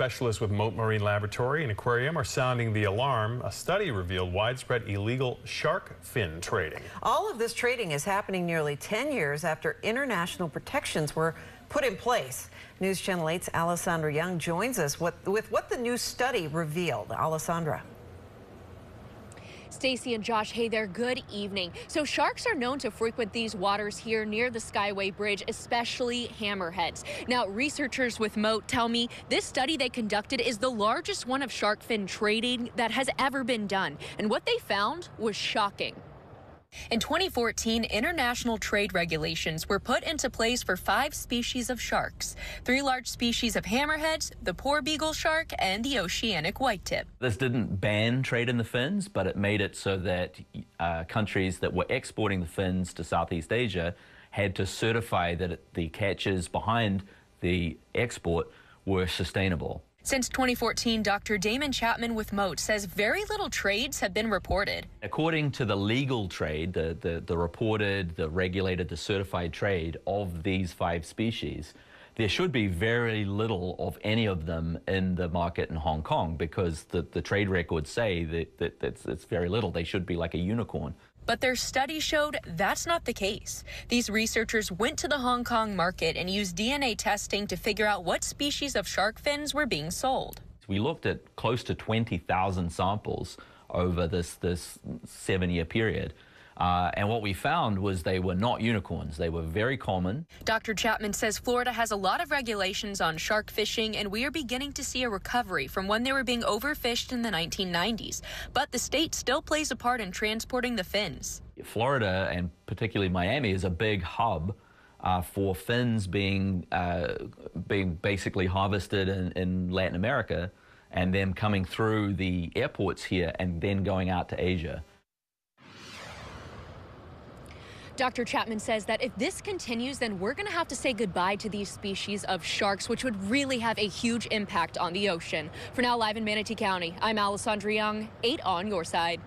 Specialists with Mote Marine Laboratory and Aquarium are sounding the alarm. A study revealed widespread illegal shark fin trading. All of this trading is happening nearly 10 years after international protections were put in place. News Channel 8's Alessandra Young joins us with, with what the new study revealed. Alessandra. Stacy and Josh, hey there, good evening. So sharks are known to frequent these waters here near the Skyway Bridge, especially hammerheads. Now, researchers with Mote tell me this study they conducted is the largest one of shark fin trading that has ever been done. And what they found was shocking. In 2014, international trade regulations were put into place for five species of sharks three large species of hammerheads, the porbeagle shark, and the oceanic whitetip. This didn't ban trade in the fins, but it made it so that uh, countries that were exporting the fins to Southeast Asia had to certify that the catches behind the export were sustainable. Since 2014, Dr. Demian Chapman with Mote says very little trades have been reported. According to the legal trade, the, the, the, reported, the regulated, the certified trade of these five species, there should be very little of any of them in the market in Hong Kong because the, the trade records say that, that, that it's very little. They should be like a unicorn. But their study showed that's not the case. These researchers went to the Hong Kong market and used DNA testing to figure out what species of shark fins were being sold. We looked at close to 20,000 samples over this, this seven year period. Uh, and what we found was they were not unicorns. They were very common. Dr. Chapman says Florida has a lot of regulations on shark fishing, and we are beginning to see a recovery from when they were being overfished in the 1990s. But the state still plays a part in transporting the fins. Florida, and particularly Miami, is a big hub. Uh, for fins being uh, being basically harvested in, in Latin America and then coming through the airports here and then going out to Asia. Dr. Chapman says that if this continues, then we're going to have to say goodbye to these species of sharks, which would really have a huge impact on the ocean. For now, live in Manatee County, I'm Alessandra Young, 8 on your side.